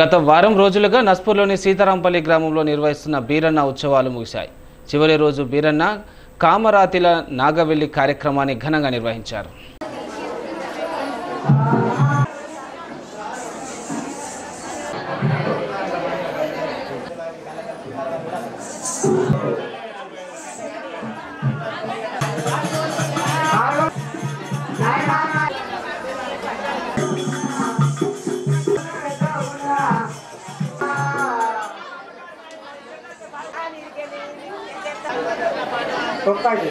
గత వారం రోజులుగా నస్పూర్లోని సీతారాంపల్లి గ్రామంలో నిర్వహిస్తున్న బీరన్న ఉత్సవాలు ముగిశాయి. చివరి రోజు బీరన్న కామరాతిల నాగవెల్లి కార్యక్రమాన్ని ఘనంగా నిర్వహించారు. చూడండి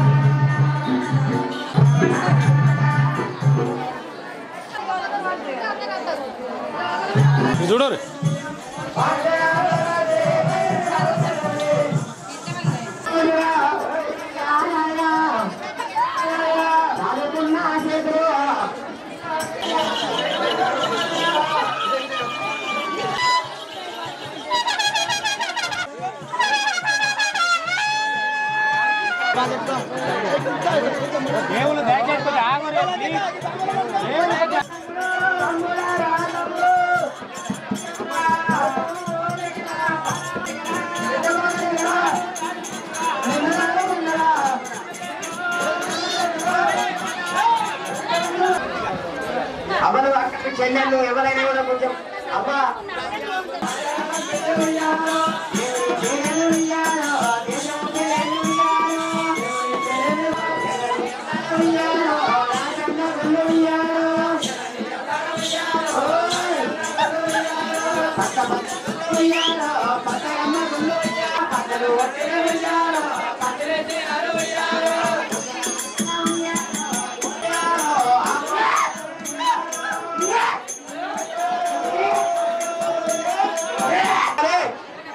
అమలు చెల్లెళ్ళు ఎవరైనా కూడా కొంచెం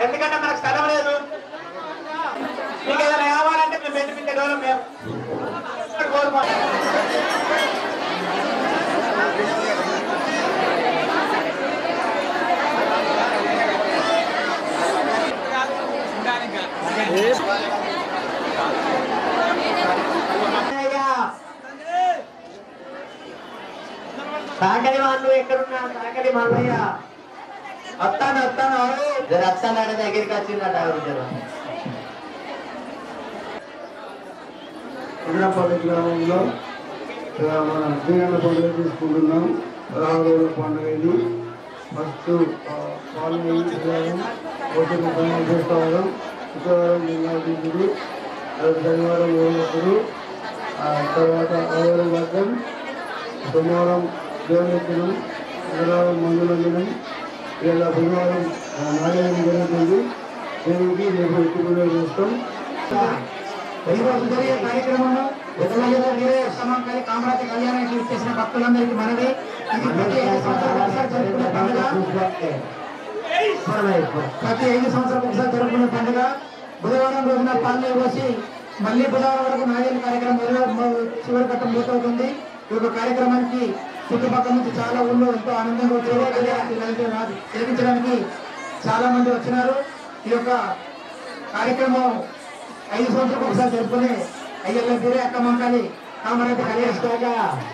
ఎందుకంటే మనకు స్థలం లేదు. మీకు ఏదైనా కావాలంటే మేము పెట్టి పెట్టే గౌరవం మేము. సాకలి వాళ్ళు ఎక్కడున్నా సాకలి మల్లయ్య వస్తాను వస్తాను జర వస్తానంటే దగ్గరికి వచ్చిందట ఎవరు జర కొండపల్లి గ్రామంలో మన శ్రీగంధ పండుగ తీసుకుంటున్నాం. పదహారు రోజుల పండుగ ఇది ఫస్ట్ పాల్గొని ఉదయం పోటీ పండుగ శుక్రవారం నిన్నటిప్పుడు శనివారం ఓనప్పుడు తర్వాత ఆదివారం వర్గం సోమవారం దేవనెత్తనం మంగళవారం మంగళంజనం ఇలా బుధవారం నారాయణ జరుగుతుంది దేవుడికి రేపు ఎక్కువ చేస్తాం. జరిగే కార్యక్రమంలో ఉత్తరాంధ్ర వీరే సమాంకారి కామరాజ కళ్యాణానికి చేసిన భక్తులందరికీ మనవి. ఇది ప్రతి ఐదు సంవత్సరాలు ఒకసారి జరుపుకునే పండుగ. ప్రతి ఐదు సంవత్సరాలు ఒకసారి జరుపుకునే పండుగ. బుధవారం రోజున పాలన పోసి మళ్ళీ బుధవారం వరకు నాగేళ్ళ కార్యక్రమం చివరి ఘట్టం పూర్తవుతుంది ఈ యొక్క కార్యక్రమానికి చుట్టుపక్కల నుంచి చాలా ఊళ్ళో ఎంతో ఆనందంగా వచ్చారు కళ్యాణాన్ని జరిపించడానికి చాలా మంది వచ్చినారు. ఈ యొక్క కార్యక్రమం ఐదు సంవత్సరాలు ఒకసారి జరుపుకుని అయ్యల్ల తీరే అక్క మంకాలి కామరాజు కళ్యాణ